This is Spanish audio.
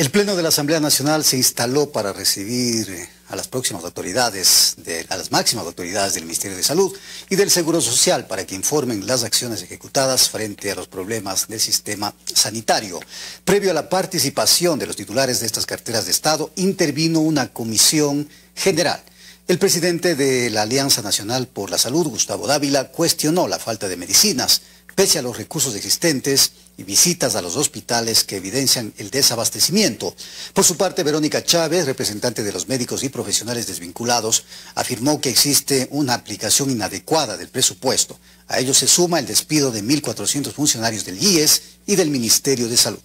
El Pleno de la Asamblea Nacional se instaló para recibir eh, a las próximas autoridades, a las máximas autoridades del Ministerio de Salud y del Seguro Social para que informen las acciones ejecutadas frente a los problemas del sistema sanitario. Previo a la participación de los titulares de estas carteras de Estado, intervino una comisión general. El presidente de la Alianza Nacional por la Salud, Gustavo Dávila, cuestionó la falta de medicinas, pese a los recursos existentes y visitas a los hospitales que evidencian el desabastecimiento. Por su parte, Verónica Chávez, representante de los médicos y profesionales desvinculados, afirmó que existe una aplicación inadecuada del presupuesto. A ello se suma el despido de 1.400 funcionarios del IES y del Ministerio de Salud.